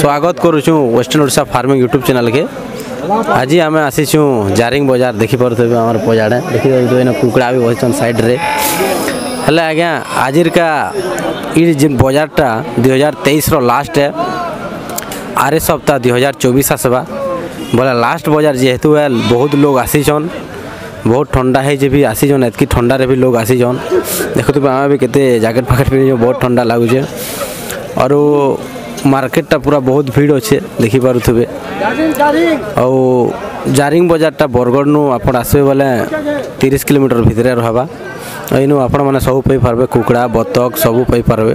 ସ୍ୱାଗତ କରୁଛୁ western Odisha farming YouTube ଚ୍ୟାନେଲ୍କେ ଆଜି ଆମେ ଆସିଛୁ ଜାରିଙ୍ଗ ବଜାର ଦେଖିପାରୁଥିବେ ଆମର ବଜାରରେ ଦେଖିପାରୁଥିବେ ଏଇନା କୁକୁଡ଼ା ବି ବସିଛନ୍ ସାଇଡ଼୍ରେ ହେଲେ ଆଜ୍ଞା ଆଜିରକା ଇ ଯେନ୍ ବଜାରଟା ଦୁଇ ହଜାର ତେଇଶର ଲାଷ୍ଟ ଆରେ ସପ୍ତାହ ଦୁଇ ହଜାର ଚବିଶ ଆସବା ବୋଲେ ଲାଷ୍ଟ ବଜାର ଯେହେତୁ ବହୁତ ଲୋକ ଆସିଛନ୍ ବହୁତ ଥଣ୍ଡା ହେଇଛି ବି ଆସିଛନ୍ ଏତ୍କି ଥଣ୍ଡାରେ ବି ଲୋକ ଆସିଛନ୍ ଦେଖୁଥିବେ ଆମେ ବି କେତେ ଜ୍ୟାକେଟ୍ ଫାକେଟ୍ ପିନ୍ଧିଛୁ ବହୁତ ଥଣ୍ଡା ଲାଗୁଛେ ଆରୁ ମାର୍କେଟଟା ପୁରା ବହୁତ ଭିଡ଼ ଅଛେ ଦେଖିପାରୁଥିବେ ଆଉ ଜାରିଙ୍ଗ ବଜାରଟା ବରଗଡ଼ନୁ ଆପଣ ଆସିବେ ବୋଲେ ତିରିଶ କିଲୋମିଟର ଭିତରେ ରହବା ଏଇନୁ ଆପଣମାନେ ସବୁ ପାଇପାରିବେ କୁକୁଡ଼ା ବତକ ସବୁ ପାଇପାରିବେ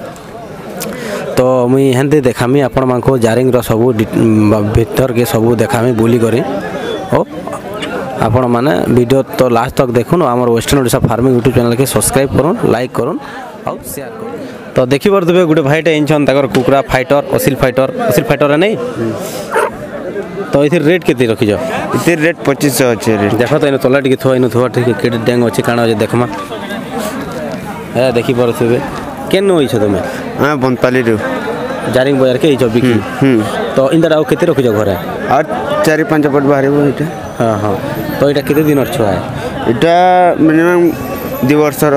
ତ ମୁଇଁ ହେନ୍ତି ଦେખાମି ଆପଣମାନଙ୍କୁ ଜାରିଙ୍ଗର ସବୁ ଭିତରକେ ସବୁ ଦେખાମି ବୁଲିକରି ଓ ଆପଣମାନେ ଭିଡ଼ିଓ ତ ଲାଷ୍ଟ ତକ୍ ଦେଖୁନ୍ ଆମର ୱେଷ୍ଟର୍ଣ୍ଣ ଓଡ଼ିଶା ଫାର୍ମିଂ ୟୁଟ୍ୟୁବ୍ ଚ୍ୟାନେଲ୍କେ ସବସ୍କ୍ରାଇବ୍ କରୁନ୍ ଲାଇକ୍ କରୁନ୍ ଆଉ ସେୟାର କରୁନ୍ তো দেখিপারে গোটে ভাইটা এনছন তাঁর কুকুরা ফাইটর অসিল ফাইটর অসিল ফাইটর নেই? তো এই রেট কে রখিছ এতে রেট পঁচিশশো অছে রেট দেখ তো এনে তলা টিকে থুয়া এনে থুয়া ঠিক কেটে ড্যাং অছে কাণ অছে দেখমা হ্যাঁ দেখিপারুথিবে কেন হইছ তুমি? হ্যাঁ বনপালিরু জারিং বজার কে এইছ বিক্রি তো ইন্দার আউ কেতে রখিছ ঘরে আর চারি পাঁচ পট বাহারিব এটা হ্যাঁ হ্যাঁ তো এটা কেতে দিন ছুয়া এটা মিনিমাম দুই বর্ষর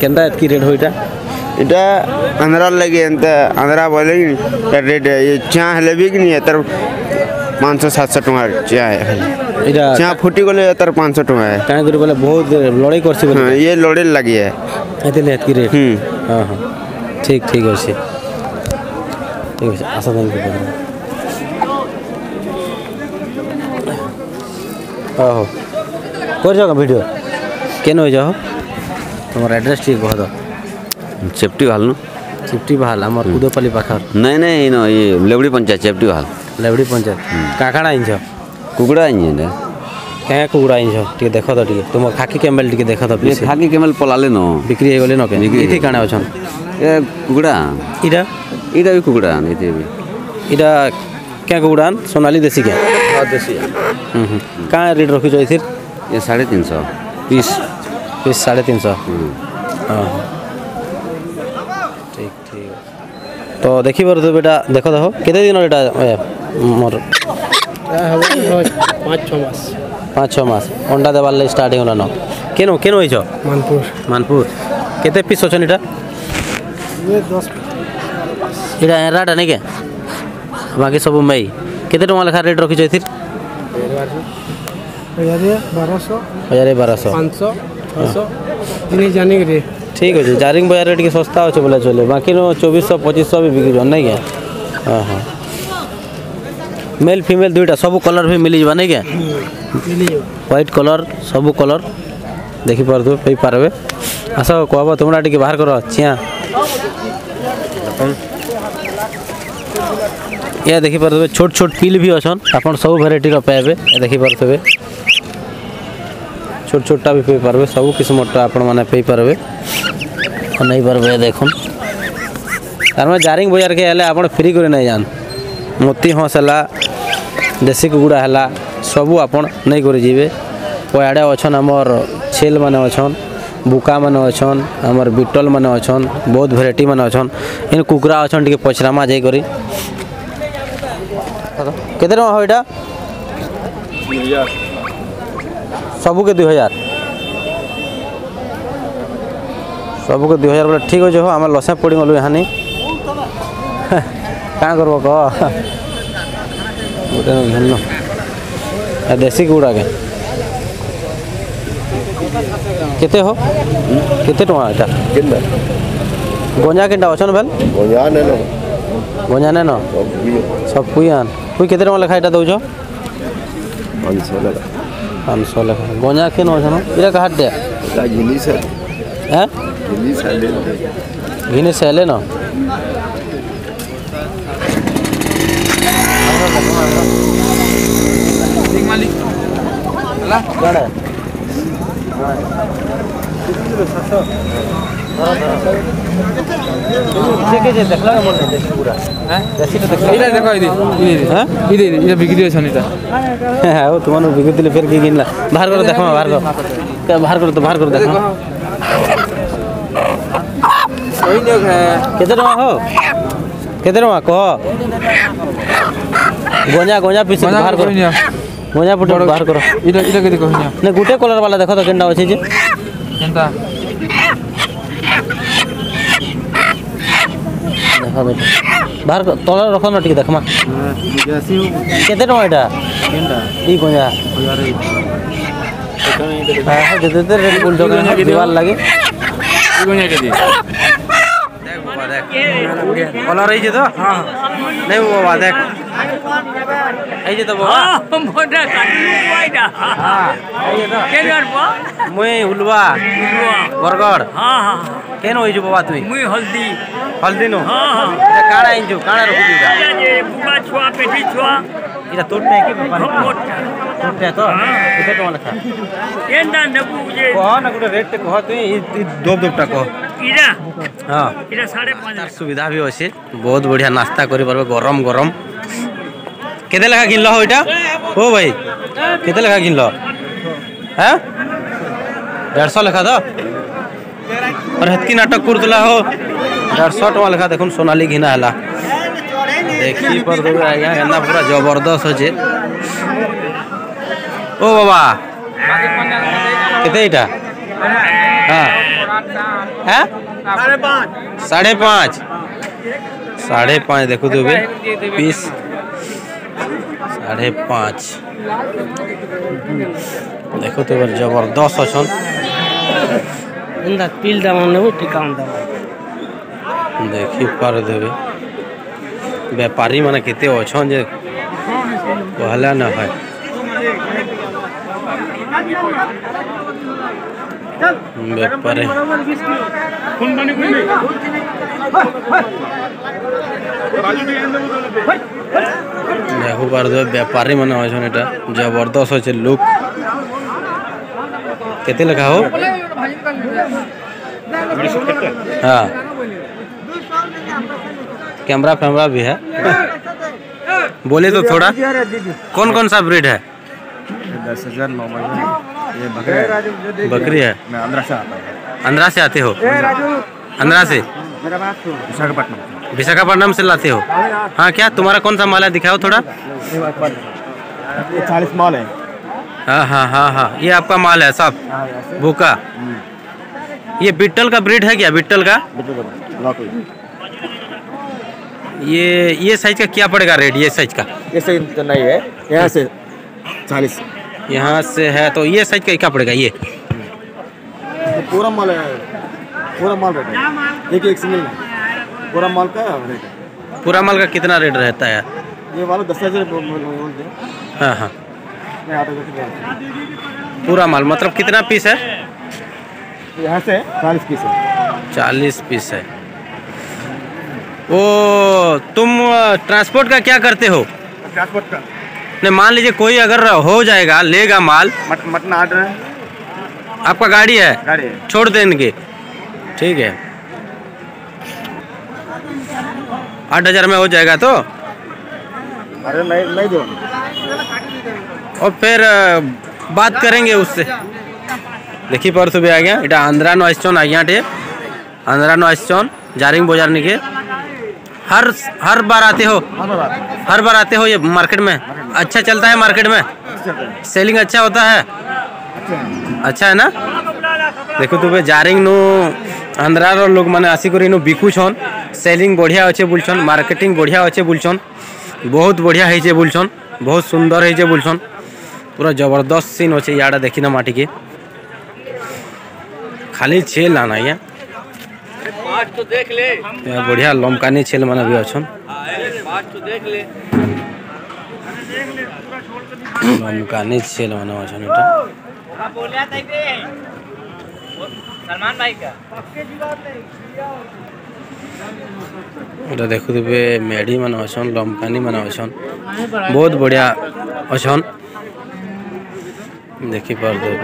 কেনটা এতকি রেট হইটা इटा अंधरा लगे अंत अंधरा बोले रेट ये चा पाँच सौ सात सौ टाँग चा है। फुटी गले तर पाँच सौ टाँग है। क्या कर बहुत लड़ाई कर हाँ, ये लड़े लगी है। हम्म। हाँ हाँ। ठीक ठीक ठीक अच्छे आशा थैंक यू हाँ हो कर जाओ भिड कैन हो जाओ? तुम एड्रेस टी कह दो चेप्टी भाल नु ଚିପ୍ଟି ବାହାଲ ଆମର କୁଦପାଲି ପାଖର नहीं नहीं न ये लेवड़ी पंचायत चेप्टी भाल ଲେବଡ଼ି ପଞ୍ଚାୟତ କାକାଣା ଆଣିଛ कुकुड़ा इंजन କାଁ କୁକୁଡ଼ା ଆଣିଛ ଟିକେ ଦେଖ ତ ଟିକେ ତୁମ ଖାକି କ୍ୟାମେଲ୍ ଟିକେ ଦେଖ ତ ये ପ୍ଲିଜ୍ खाकी केमल पलाले न ବିକ୍ରି ହେଇଗଲେ ନ କେଁ ବିକ୍ରି ଏଠି କାଣା ଅଛନ୍ ये कुकुड़ा ଇଟା इटा भी कुकुड़ा नहीं भी ଇଟା କେଁ କୁକୁଡ଼ା ସୋନାଲି ଦେଶୀ କେଁ हाँ देसी ହୁଁ ହୁଁ କାଁ ରେଟ୍ ରଖିଛ ଏଥିର୍ ये साढ़े तीन सौ पीस ପିସ୍ ସାଢ଼େ ତିନିଶହ हम्म। ହଁ তো দেখিবার তো বেটা দেখো দেখো। কেতে দিন এটা মোর পাঁচ ছ মাস পাঁচ ছ মাস অন্ডা দেবার লাগে স্টার্টিং হলানো কেন কেন হয়েছ মানপুর মানপুর কেতে পিস হচ্ছেন এটা এটা এরাটা নাকি? বাকি সব মেই কেতে টাকা লেখা রেট রখিছ এর হাজারে বারোশো হাজারে বারোশো পাঁচশো ছশো জানি রে ठीक अच्छे जारिंग बजार रेट शस्ता अच्छे बोले चले। बाकी चौबीस पचीस भी बिक्र नहीं क्या हाँ, हाँ। मेल फिमेल दुईटा सब कलर भी मिल जाए नहीं क्या ह्वैट कलर सब कलर देखिपे पार आस कह तुम्हारा टी बाहर कर चिया। यह देख छोट छोट पिल भी अच्छे आप सब भेर पाए देखी पारे छोट छोटा भी पे पारे सब किसम आप पारे ଅଛନ୍ ଆପଣ ସବୁ ଭେରାଇଟିର ପାଇବେ ଏ ଦେଖିପାରୁଥିବେ ଛୋଟ ଛୋଟଟା ବି ପାଇପାରିବେ ସବୁ କିସମଟା ଆପଣମାନେ ପାଇପାରିବେ ଆଉ ନେଇପାରିବେ ଦେଖୁନ୍ ତାରମାନେ ଜାରିଙ୍ଗ ବଜାରକେ ହେଲେ ଆପଣ ଫ୍ରି କରି ନେଇ ଯାଆନ୍ ମୋତି ହଂସ ହେଲା ଦେଶୀ କୁକୁଡ଼ା ହେଲା ସବୁ ଆପଣ ନେଇକରି ଯିବେ ପଆଡ଼େ ଅଛନ୍ ଆମର୍ ଛେଲ୍ ମାନେ ଅଛନ୍ ବୁକା ମାନେ ଅଛନ୍ ଆମର୍ ବିଟଲ୍ ମାନେ ଅଛନ୍ ବହୁତ ଭେରାଇଟି ମାନେ ଅଛନ୍ ଏନ୍ କୁକୁଡ଼ା ଅଛନ୍ ଟିକେ ପଚରାମା ଯାଇକରି କେତେ ଟଙ୍କା ହବ ଏଇଟା ସବୁକେ ଦୁଇ ହଜାର ସବୁକେ ଦୁଇ ହଜାର ବୋଲେ ଠିକ୍ ଅଛେ ହୋ ଆମେ ଲସେ ପଡ଼ିଗଲୁ ଏହାନି। କାଁ କରବ କହ? ଗୋଟେ ଘିନ୍ନୁ ଏ ଦେଶୀ କୁକୁଡ଼ାକେ କେତେ ହୋ? କେତେ ଟଙ୍କା ଏଇଟା? ଗଞ୍ଜା କେନ୍ଟା ଅଛନ୍ ବେଲ୍ ଗଞ୍ଜା ନେନ। ସବୁ ପୁଇ ଆନ୍ ପୁଇ କେତେ ଟଙ୍କା ଲେଖା ଏଇଟା ଦେଉଛ ପାଞ୍ଚଶହ ଲେଖା। ଗଞ୍ଜା କେନ୍ ଅଛନ୍? ଏଇଟା କାହାରଟେ ভিনি চাইলে ন বাহার করে তো বাহার করে দেখো କେତେ ଟଙ୍କା ହୋ କେତେ ଟଙ୍କା କହ ଗଞ୍ଜା ଗଞ୍ଜା ପିସ୍ ଗଞ୍ଜା ବାହାର କର କହିନିଅ ଗଞ୍ଜା ପଟେ ବାହାର କର ଇଟା ଇଟା କେତେ କହିନିଅ ନା ଗୋଟେ କଲର୍ ବାଲା ଦେଖ ତ କେନ୍ଟା ଅଛି ଯେ କେନ୍ତା ଦେଖ ଦେଖ ବାହାର କର ତଳେ ରଖ ନା ଟିକେ ଦେଖମା କେତେ ଟଙ୍କା ଏଇଟା ଇ ଗଞ୍ଜା হ্যাঁ যেতে যেতে রেড বুল দোকানে দিওয়াল লাগে কলার এই যে তো নেই বাবা দেখ এই যে তো বাবা মুই হুলবা বরগড় কেন হইছু বাবা তুই মুই হলদি হলদি নো কাড়া আইনছু কাড়া রখুছু বুবা ছুয়া পেটি ছুয়া এটা তোর নাই কি বাবা तो? सुविधा भी अच्छे बहुत बढ़िया नास्ता कर गरम गरम. केते ओटा भाई. केते लखा किनलो हैं? 150 और हतकी नाटक कर तो हो. 150 टाँह लेखा देखुन सोनाली घिना है देखी पर एना पूरा ज़बरदस्त अच्छे ও বাবা। कितने साढ़े पाँच साढ़े पाँच देखो तो भाई पीस साढ़े पाँच देखो तो ज़बरदस्त अच्छा पिल दाम पार देवे व्यापारी मैंने केते कहला ना है व्यापारी দেখো পারবে ব্যাপারী মানে অছন এটা জবরদস্ত আছে লুক কেতে লেখা हो हाँ कैमरा फैमरा भी है बोले तो थोड़ा कौन कौन सा ब्रीड है दस हज़ार नौ ये बकरे बकरी है? मैं आंध्रा से आता है। आंध्रा से आते हो? आंध्रा से? विशाखापट्टनम विशाखापट्टनम से लाते हो? हाँ क्या तुम्हारा कौन सा माल है? दिखाओ थोड़ा। ये चालीस माल है। हाँ हाँ हाँ हाँ। ये आपका माल है सब भूखा। ये बिट्टल का ब्रीड है क्या? बिट्टल का? ये ये साइज़ का क्या पड़ेगा रेट? ये साइज़ का? ये सही तो नहीं है। यहाँ से चालीस। यहाँ से है तो ये साइज़ का क्या पड़ेगा ये। पूरा माल है पूरा माल रेट है। एक एक सिंगल पूरा माल का रेट है। पूरा माल का कितना रेट रहता है? ये वाला दस हज़ार। हाँ हाँ। पूरा माल मतलब कितना पीस है? यहाँ से चालीस पीस है। चालीस पीस है। ओ तुम ट्रांसपोर्ट का क्या करते हो? ट्रांसपोर्ट का। नहीं मान लीजिए कोई अगर हो जाएगा लेगा माल मटन ऑर्डर है आपका गाड़ी है गाड़ी है। छोड़ दें ठीक है। आठ हज़ार में हो जाएगा तो? अरे नहीं नहीं दो। और फिर बात करेंगे उससे। देखिए परसों सुबह आ गया। इटा आंध्रा नो आइसचन आ गया आंध्रा नो आइसचन जारिंग बाज़ार निके हर हर बार आते हो? हर बार। आते हो ये मार्केट में? अच्छा चलता है मार्केट में? सेलिंग अच्छा होता है? अच्छा है ना? देखो तो तुम्हें जारिंग नु और लोग मैंने आसिक इन बिकुछन सेलिंग बढ़िया अच्छे बोलछन मार्केटिंग बढ़िया अच्छे बोलछन बहुत बढ़िया है बोलछन बहुत सुंदर है बोलछन पूरा ज़बरदस्त सीन अच्छे इड़े देखी ना माटी के। खाली छेल आना ये। तो देख ले। बढ़िया लमकानी छेल मैंने भी अच्छा तो देख ले। ଲମକାନି ଛେଲ୍ ମାନେ ବି ଅଛନ୍ ଲମକାନି ଛେଲ୍ ମାନେ ଅଛନ୍ ଏଟା ଏଟା ଦେଖୁଥିବେ ମେଢ଼ି ମାନେ ଅଛନ୍ ଲମକାନି ମାନେ ଅଛନ୍ ବହୁତ ବଢ଼ିଆ ଅଛନ୍ ଦେଖିପାରୁଥିବେ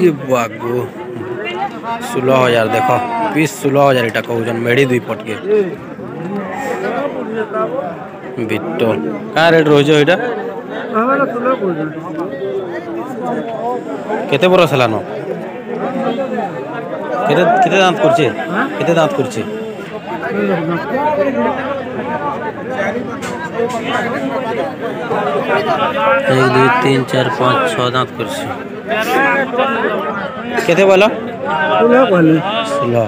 ଇ ବାଗୁ ଷୋହଳ ହଜାର ଦେଖ ପିସ୍ ଷୋହଳ ହଜାର ଏଇଟା କହୁଛନ୍ ମେଢ଼ି ଦୁଇ ପଟକେ ବିଟ କାଁ ରେଟ୍ ରହୁଛ ଏଇଟା କେତେ ବରଷ ହେଲାନ କେତେ କେତେ ଦାନ୍ତ କରୁଛେ କେତେ ଦାନ୍ତ କରୁଛେ এক দুই তিন চার পাঁচ ছ দাঁত করছি কেতে বলো ষোলো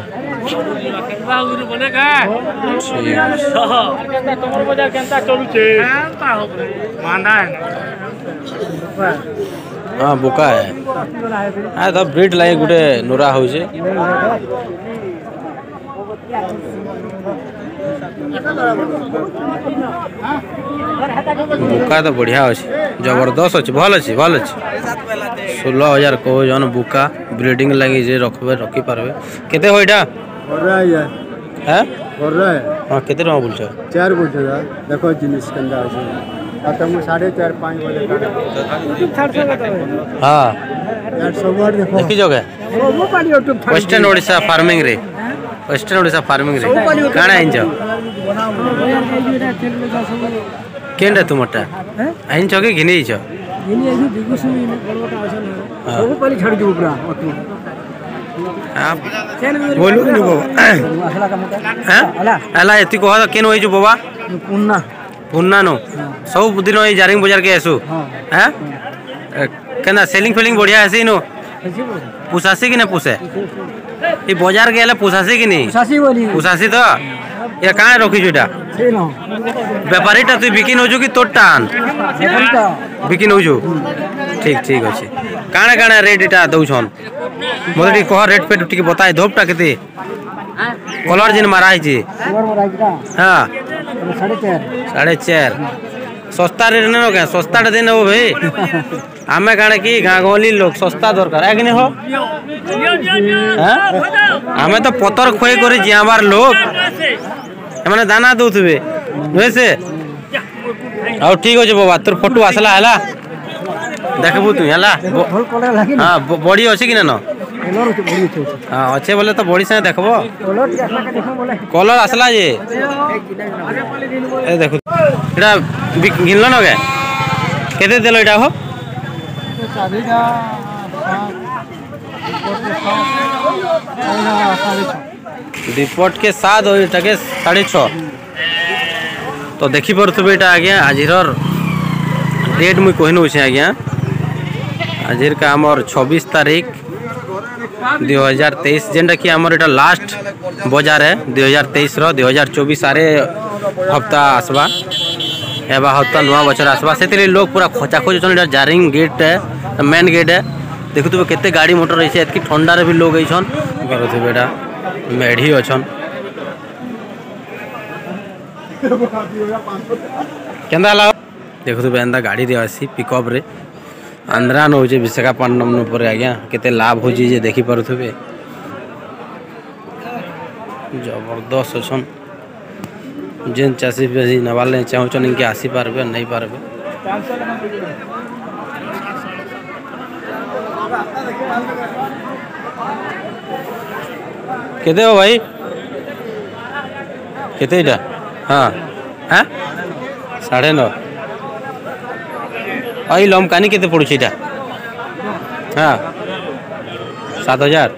हाँ बोका है तो ब्रिड लाइन गोटे नोरा हो बुका तो बढ़िया अच्छे ज़बरदस्त अच्छे भल अच्छे भल अच्छे षोलह हज़ार कह बुका ब्रिडिंग लगे जे रखी रखिपारे के হ্যাঁ করলে হ্যাঁ কেতে টাকা বলছো চার বলছো দেখো জিনিস কেন্দা আছে আর তুমি সাড়ে চার পাঁচ বলে হ্যাঁ দেখি যোগে ওয়েস্টার্ন ওড়িশা ফার্মিং রে ওয়েস্টার্ন ওড়িশা ফার্মিং রে কাଣା আইনছ କେନ୍ଟା ତୁମରଟା ଆଇନଛ କି ଘିନି ଯାଇଛ ଘିନି ଯାଇଛୁ ବିଗୁସୁନି ଗଡ଼ବଟା ଆସନ ସବୁ ପାଲି ଛାଡ଼ିଯିବୁ ପୁରା आप बाबा? पुन्ना। नो। सब दिन जारिंग बजार के आसु हाँ। सेलिंग फेलिंग बढ़िया है नो? पुसासी कि ना पुसे? ये बाज़ार गेले पुसासी कि नहीं? पुसासी बोली। पुसासी तो? ये कहाँ रखी जोटा व्यापारी तु बिकी हो जो कि तोर टान? बिकी हो जो ठीक ठीक अच्छे काना काना रेट इटा दउछन मोर टिक कह रेट पे टिक बताए धोपटा केते कलर जिन मराय जे हाँ साढ़े चार सस्ता रे न क सस्ता दे नो भई आमे काने की गाँव लोग सस्ता दरकार एक ने हो आमे तो पतर खोई करे जियाबार लोग माने दाना दउथबे वैसे आओ ठीक हो जे बाबा तोर फ़ोटो आसला हैला দেখবু তুই হলা হ্যাঁ বড়ি অছে কি না হ্যাঁ অছে বলে তো বড়ি সাথে দেখব কলর আসলা যে এ দেখো এটা ঘিনল না কে কেতে দিল এটা হো दीपट के सात और यहाँ के साढ़े छ तो देखिपे यहाँ आज्ञा आज रेट मुई कही नौचे आज्ञा ଆଜ୍ଞା ଆଜିର ଡେଟ୍ ମୁଇଁ କହି ନେଉଛେ ଆଜ୍ଞା ଆଜିର କା ଆମର ଛବିଶ ତାରିଖ ଦୁଇ ହଜାର ତେଇଶ ଯେନ୍ଟାକି ଆମର ଏଇଟା ଲାଷ୍ଟ ବଜାର ହେ ଦୁଇ ହଜାର ତେଇଶର ଦୁଇ ହଜାର ଚବିଶ ଆରେ ହପ୍ତା ଆସବା ହେବା ହପ୍ତା ନୂଆ ବছର ଆସବା। ସେଥିରେ ଲୋକ ପୁରା ଖୋଚା ଖୋଚ ଅଛନ୍ ଏଇଟା ଜାରିଙ୍ଗ ଗେଟ୍ ମେନ୍ ଗେଟ୍ ଦେଖୁଥିବେ କେତେ ଗାଡ଼ି ମଟର ରହିছে ଏତ୍କି ଥଣ୍ଡାରେ ବି ଲୋକ ହେଇଛନ୍। କରୁଥିବେ ଏଇଟା ମେଢ଼ି ଅଛନ୍। କେନ୍ତା ହେଲା? ଆନ୍ଧ୍ରାନ ହେଉଛେ ବିଶାଖାପାଟନମ୍ ଉପରେ ଆଜ୍ଞା କେତେ ଲାଭ ହେଉଛି ଯେ ଦେଖିପାରୁଥିବେ ଜବରଦସ୍ତ ଅଛନ୍ ଯେନ୍ ଚାଷୀ ବେଶୀ ନେବାର୍ ଲାଗି ଚାହୁଁଛନ୍ ଇନ୍କେ ଆସିପାରବେ ନେଇପାରବେ କେତେ ହୋ ଭାଇ କେତେ ଏଇଟା ହଁ ହଁ ସାଢ଼େ ନଅ ওই লমকানি কেতে পড়ুছে এটা? হ্যাঁ। সাত হাজার।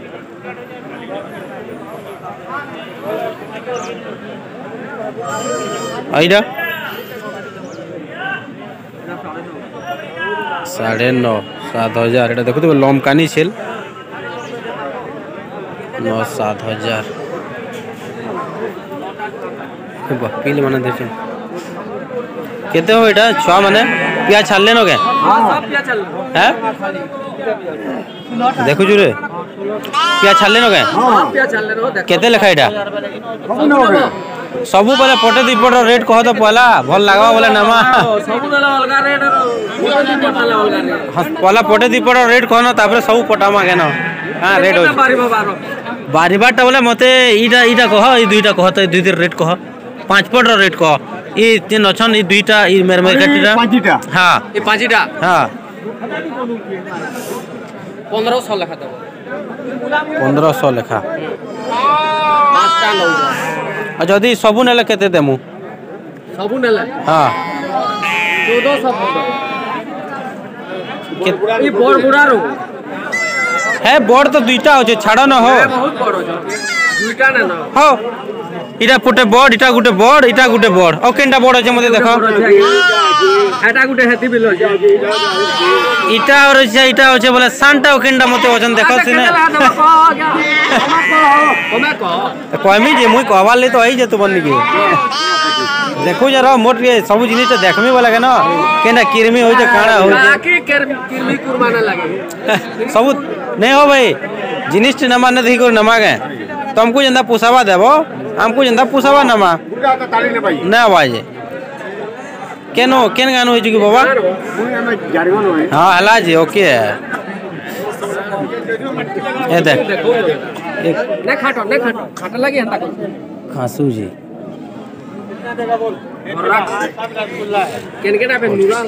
সাড়ে ন, সাত হাজার। এটা দেখো তো, লমকানি ছিল। ন, সাত হাজার। পিল মানে দেখছেন কেতে হবে এটা? ছ মানে? পিয়া ছাড়লে নো কে হ্যাঁ? দেখো দেখুছু রে ছাড়লে নো কে কেতে লেখা এটা? সবু পেলে পটে দুই পটর রেট কহ তো পয়লা ভালো লাগবা বলে নামা। হ্যাঁ, পয়লা পটে দুই পটর রেট কহ না, তারপরে সবু পটামা কেন? হ্যাঁ রেট বাড়িবারটা বলে মতে, এইটা এইটা কহ, এই দুইটা কহ, তো দুই রেট কহ। পাঁচ ফুট রেট ক ই তিন অছন ই দুইটা ই মেরমেরকাটিটা পাঁচিটা হ্যাঁ এই পাঁচিটা হ্যাঁ 1500 লেখা দেব 1500 লেখা পাঁচটা যদি সবু নেলে কেতে দেমু সবু নেলে হ্যাঁ 1400 বড় হ্যাঁ বড় তো দুইটা হচ্ছে ছাড় না হো এটা গোটে বড় এটা গোটে বড় এটা গোটে বড়। ও কেনটা বড় আছে মধ্যে দেখো। ଗୋଟେ ବଡ ଆଉ କେନ୍ଟା ବଡ ଅଛି ମତେ ଦେଖ ହେଟା ଗୁଟେ ହେତି ବିଲ ଅଛି। ଇଟା ଆଉ ଅଛି ଇଟା ଅଛି ବୋଲେ ସାନଟା ଆଉ କେନ୍ଟା ମତେ ଅଛନ୍ ଦେଖ ସିନେ। ତମେ କହ। କହମି ଯେ ମୁଇଁ କହବାର୍ ଲାଗି ତ ଆଇଛେ ତୁ ବନିକି ଦେଖୁଛ ର ମୋର୍ ଟିକେ ସବୁ ଜିନିଷଟା ଦେଖମି ବୋଲେ କେନ? କେନ୍ଟା କିରମି ହଉଛେ କାଣା ହଉଛେ। ଆକି କିର୍ମି କୁରମାନା ଲାଗେ। ସବୁ ନାଇଁ ହୋ ଭାଇ ଜିନିଷଟି ନେମା ନେ ଦେଖି କରି केन केन गान होई जकी बाबा? हाँ आला जी ओके ए देख। ने खाटो ने खाटो। खाटा लागी हता खासू जी। केन केना पे नूरा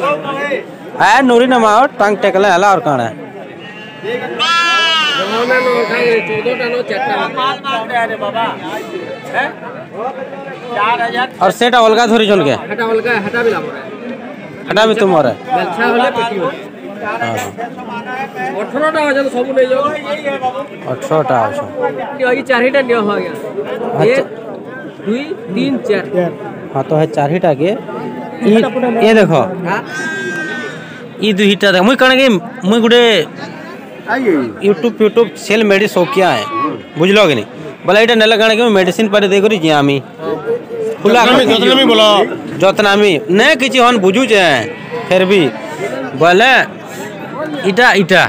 है नूरी ना माओ टांग टेकला आला और काना जमाना नो खाई 14 टा नो चट्टा माल मार दे रे बाबा। है? চার হাজার আর সেটা অলগা ধরে জনকে হাটা অলগা হাটা বিলাম হাটা বি তোমার বেলছা হলে পেটি হবে অঠরটা আছে সব নিয়ে যাও অঠরটা আছে এই চারিটা নিয়ে হয়ে গেল এক দুই তিন চার हाँ तो है चारिटा के ये देखो ये दुईटा देख मुई कहे मुई गोटे यूट्यूब यूट्यूब सेल मेड शौकिया है बुझल कि नहीं बोला इटा नेला कण के मेडिसिन पर दे करी जियामी। खुला जतनामी बोलो। जतनामी ने किछि हन बुझु छे फिर भी बोले इटा इटा।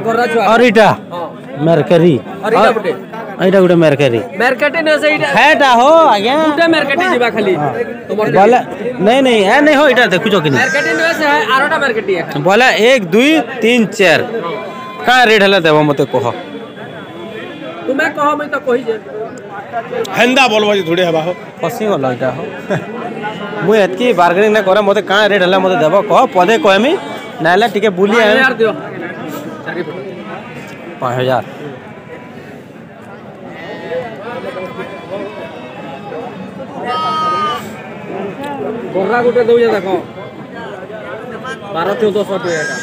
गोरा छुआ और इटा। मरकरी। और इटा गुटे इटा गुडे मरकरी। मार्केटे न से इटा। हैटा हो आज्ञा। गुटे मार्केटे जीवा खाली। तुमर बोले नहीं नहीं है नहीं हो इटा देखुछो कि नहीं। मार्केटे न से है आरोटा मार्केटे है। बोला एक दुई तीन তুমি কহ মুই তো কহি যে হেন্দা বলবা যে ধুড়ে হবা হো ফসি গল এটা হো মু এতকি বার্গেনিং না করে মতে কাঁ রেট হলা মতে দেব কহ পদে কহমি না হলে টিকে বুলি আ দিও 5000 ଗୋରା ଗୋଟେ ଦଉଛେ ଦେଖ ବାର ଚଉଦଶହ ଟଙ୍କା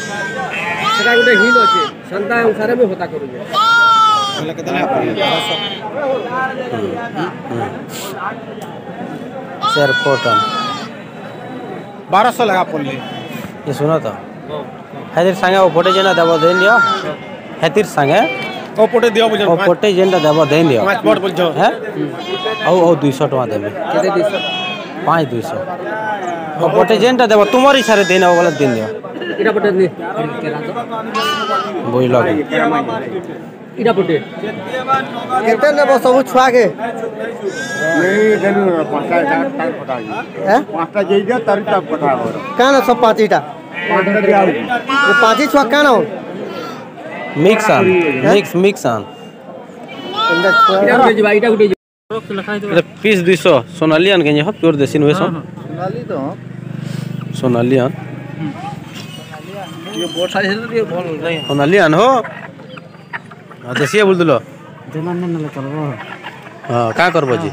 ସେଟା ଗୋଟେ ହିଲ୍ ଅଛି ସେନ୍ତା ଅନୁସାରେ ମୁଁ ହତା କରୁଛେ सर फ़ोटो। बारह सौ लगा पुल ये सुनो तो। हेतिर संगे वो ओपोटे जेना देव दे दियो। हेतिर संगे ओपोटे दियो बुझो ओपोटे जेना देव देन दियो। पाँच बोर्ड बुझो हैं? औ औ 200 टका देबे। केते 200 पाँच 200 ओपोटे जेनटा देव तुम्हारी सारे देन हो वाला दिन दियो। इटा पटे दे बुझ लगे इडा पटे। केते ने बस सब छुआ के नहीं देनु पांचटा टाइम पटा ह? पाटा जे जइबे तारी टाइम पटा हो काना सब पांचटा पांचटा जाओ ये पाटी छुआ काना हो मिक्स आन मिक्स मिक्स आन इडा गुटे जबा इडा पीस 200 सोनालियन के हो प्योर देसी नुए सो सोनाली तो सोनालियन ये बोट साइज़ है ये बोल नहीं सोनालियन हो। ତ ସିଏ ବୁଲୁଥିଲ କାଁ କରବ ଯେ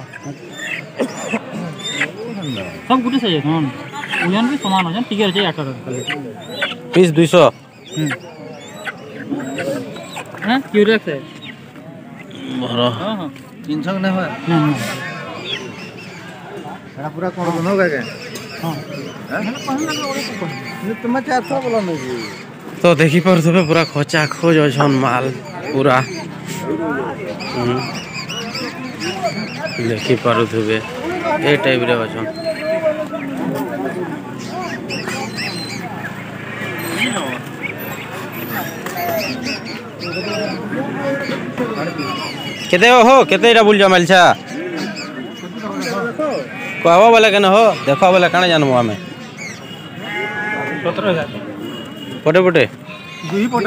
ଦେଖିପାରୁଥିବେ ପୁରା ଖଚା ଖୋଜ ଅଛନ୍ ମାଲ୍ पूरा। ଦେଖିପାରୁଥିବେ ଏ ଟାଇପ୍ରେ ଅଛନ୍ କେତେ ହୋ କେତେ ଏଇଟା ବୁଲୁଛ ମାଲିଛା କହବ ବୋଲେ କେନ ହୋ ଦେଖ ବୋଲେ କାଣା ଜାଣିବୁ ଆମେ ପଟେ ପଟେ ଦୁଇ ପଟ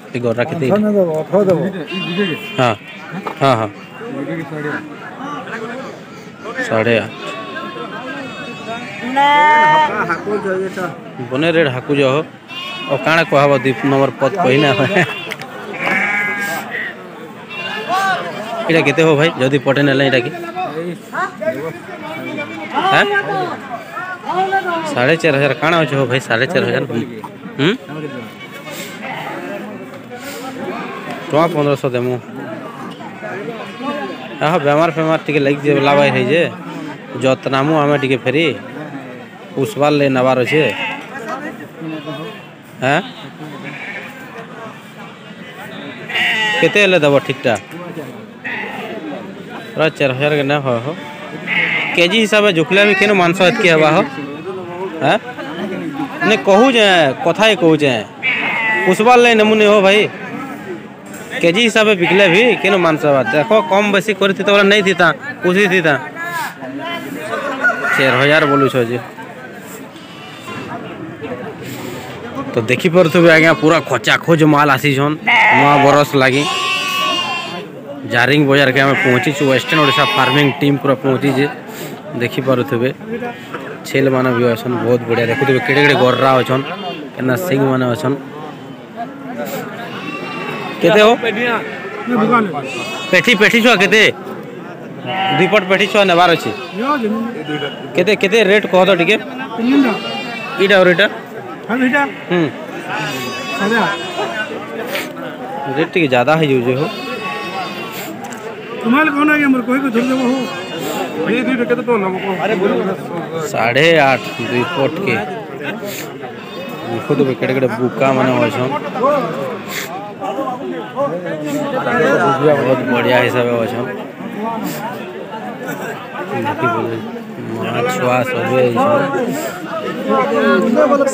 ଟିକେ ଗରା କେତେ ହଁ ହଁ ହଁ ସାଢ଼େ ଆଠ ବନେ ରେଟ୍ ହାକୁଜ ଆଉ କାଣା କୁହାବ ଦୁଇ ନମ୍ବର ପଦ କହିନା ଏଇଟା କେତେ ହବ ଭାଇ ଯଦି ପଠେଇ ନେଲେ ଏଇଟା କି ସାଢ଼େ ଚାରି ହଜାର କାଣା ଅଛି ହବ ଭାଇ ସାଢ଼େ ଚାରି ହଜାର ଟଙ୍କା ପନ୍ଦରଶହ ଦେମୁ ହଁ ବେମାର ଫେମାର ଟିକେ ଲାଗିଛେ ଲାଭାଇ ହେଇଛେ ଯତ୍ନାମୁ ଆମେ ଟିକେ ଫେରି ପୁଷବାର୍ ଲାଗି ନେବାର ଅଛେ হ্যাঁ କେତେ ହେଲେ ଦେବ ଠିକ୍ଟା ପୁରା ଚାରି ହଜାର କେ ନା ହଁ ହୋ କେଜି ହିସାବେ ଜୁଖଲେ ବି କେନ ମାଂସ ଏତ୍କି ହେବା ହୋ হ্যাঁ নে কহুছে কথাই কহুছে পুষবার লাই নেমুনি হো ভাই কেজি হিসাবে বিকলে ভি, কেন মানছ দেখো, কম বেশি করে দিতে ওরা নেই থিতা, পুষি থিতা। চার হাজার বলুছ যে তো দেখি পড়ুবে আজ্ঞা, পুরা খচা খোঁজ মাল আসিছন, নয় বরস লাগি। জারিং বজারকে আমি পৌঁছিছু ওয়েস্টার্ন ওড়িশা ফার্মিং টিম পুরা পৌঁছিছে, দেখি পড়ুবে ছেল মানে বি অছন বহুত বড়িয়া দেখুথবে কেড়ে কেড়ে গররা অছন কেনা সিং মানে অছন କେତେ ହୋ ପେଠି ପେଠି ଛୁଆ କେତେ ଦୁଇ ପଟ ପେଠି ଛୁଆ ନେବାର ଅଛି କେତେ କେତେ ରେଟ୍ କହ ତ ଟିକେ ଏଇଟା ଆଉ ଏଇଟା ହୁଁ ରେଟ୍ ଟିକେ ଜାଦା ହେଇଯାଉଛେ ହୋ तुम्हारे कौन है हमर कोई को धर देबो हो ये दुइटा केते तो नबो अरे साढ़े आठ दुई फुट के देखो केड़े केड़े बुका माने अछन बहुत बढ़िया हिसाब है सब। छुआ सब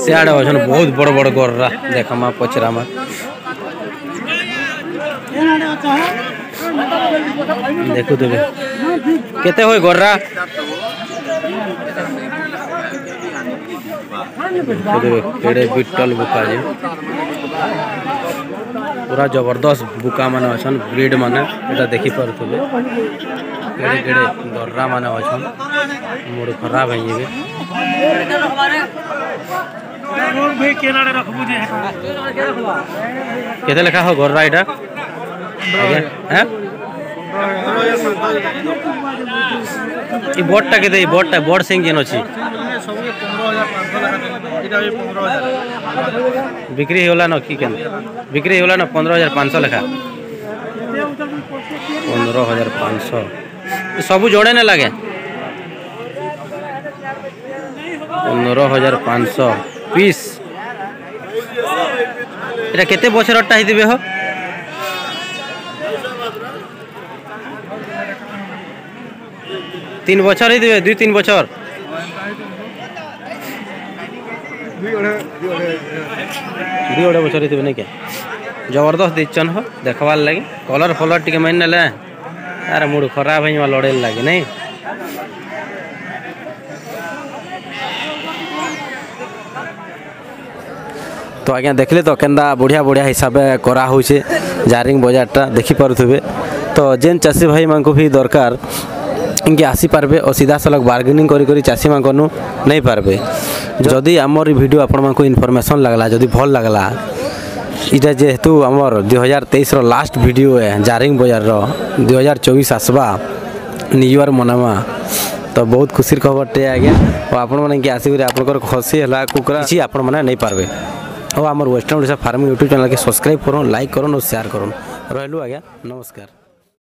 सियाड़े अच्छे बहुत बड़ बड़ गोर्रा देखमा पचरामा देखुथे तो केते हो गर्रा केड़े तो बिटल बुका जी। ଦେଖୁଥିବେ କେଡ଼େ ବିଟଲ ବୁକା ଯେ ପୁରା ଜବରଦସ୍ତ ବୁକା ମାନେ ଅଛନ୍ ବ୍ରିଡ୍ ମାନେ ଏଇଟା ଦେଖିପାରୁଥିବେ କେଡ଼େ କେଡ଼େ ଗର୍ରା ମାନେ ଅଛନ୍ ମୁଡ଼ ଖରାପ ହେଇଯିବେ କେତେ ଲେଖା ହବ ଗର୍ରା ଏଇଟା ଆଜ୍ଞା হ্যাঁ बिक्री होला ना बिक्री होला ना पंद्रह हज़ार पाँच सौ लिखा पंद्रह हज़ार पाँच सौ सब जोड़े ना लगे पंद्रह हज़ार पाँच सौ पीस इतना कितने बस रट्टा ही हो तीन बचर ही दु तीन बचर दुईटा बचारी थे नहीं क्या? ज़बरदस्त दीचन हो देखवार लगी। कलर फलर टे माइन ना यार मूड खराब है लड़े लगे, नहीं? तो आज्ञा देखले तो के बढ़िया बढ़िया हिसाब से करा हो जारिंग बजारटा देखिपुवे तो जेन चाषी भाई मानू भी दरकार, इनके आसी पार्बे और सीधा सलग बार्गेनिंग करी चाषी मानू नहीं पार्बे। যদি আমার এই ভিডিও আপনার ইনফরমেশন লাগলা যদি ভাল লাগলা এটা যেহেতু আমার দুই হাজার তেইশর লাস্ট ভিডিও এ জারিং বজারর দুই হাজার চবিশ আসবা নিউ ইয়ার মনামা তো বহুত খুশির খবরটে আজ্ঞা ও আপন মানে কি আসিকি আপনার খুশি হলা কুকুরা কিছু আপন মানে নেই পারবে ও আমার ওয়েস্টার্ন ওড়িশা ফার্মিং ইউট্যুব চ্যানেলকে সবসক্রাইব করুন লাইক করুন ও শেয়ার করুন রহলু আজ্ঞা নমস্কার